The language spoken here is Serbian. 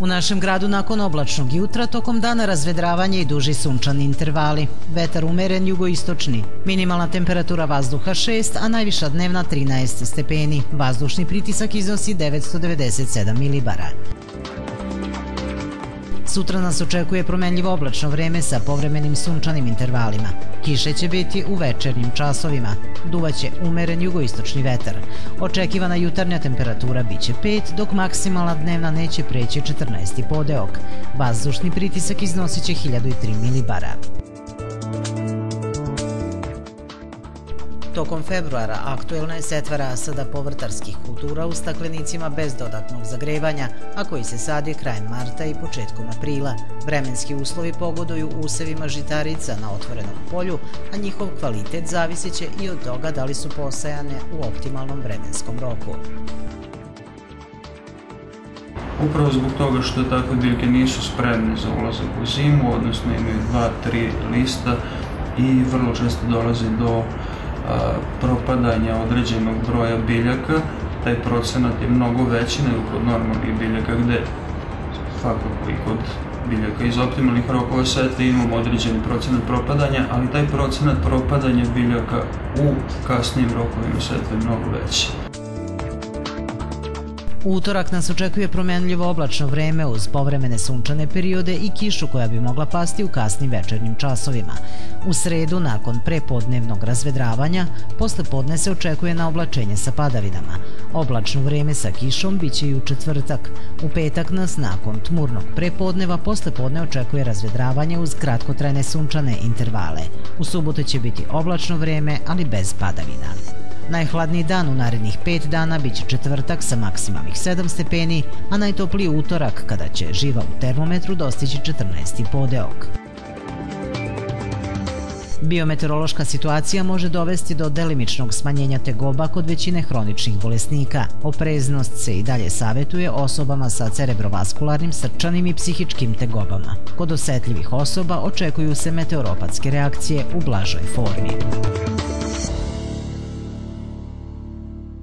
U našem gradu nakon oblačnog jutra tokom dana razvedravanje i duži sunčani intervali. Vetar umeren jugoistočni. Minimalna temperatura vazduha 6, a najviša dnevna 13 stepeni. Vazdušni pritisak iznosi 997 milibara. Sutra nas očekuje promenljivo oblačno vreme sa povremenim sunčanim intervalima. Kiše će biti u večernjim časovima. Duvaće umeren jugoistočni vetar. Očekivana jutarnja temperatura biće 5, dok maksimalna dnevna neće preći 14. podeok. Vazdušni pritisak iznosit će 1003 milibara. Tokom februara aktuelna je setva rasada povrtarskih kultura u staklenicima bez dodatnog zagrevanja, a koji se sadi krajem marta i početkom aprila. Vremenski uslovi pogoduju usevima žitarica na otvorenom polju, a njihov kvalitet zavisiće i od toga da li su posajane u optimalnom vremenskom roku. Upravo zbog toga što takve biljke nisu spremne za ulazak u zimu, odnosno imaju dva, tri lista i vrlo često dolazi do propadanja određenog broja biljaka, taj procenat je mnogo veći nego kod normalnih biljaka gde svakako i kod biljaka iz optimalnih rokova setve imamo određeni procenat propadanja, ali taj procenat propadanja biljaka u kasnijim rokovima setve je mnogo veći. Utorak nas očekuje promenljivo oblačno vreme uz povremene sunčane periode i kišu koja bi mogla pasti u kasnim večernjim časovima. U sredu, nakon prepodnevnog razvedravanja, posle podne se očekuje na oblačenje sa padavinama. Oblačno vreme sa kišom biće i u četvrtak. U petak nas, nakon tmurnog prepodneva, posle podne očekuje razvedravanje uz kratkotrajne sunčane intervale. U subotu će biti oblačno vreme, ali bez padavina. Najhladniji dan u narednih pet dana biće četvrtak sa maksimalnih 7 stepeni, a najtopliji utorak kada će živa u termometru dostići 14. podeok. Biometeorološka situacija može dovesti do delimičnog smanjenja tegoba kod većine hroničnih bolesnika. Opreznost se i dalje savetuje osobama sa cerebrovaskularnim, srčanim i psihičkim tegobama. Kod osetljivih osoba očekuju se meteoropatske reakcije u blažoj formi.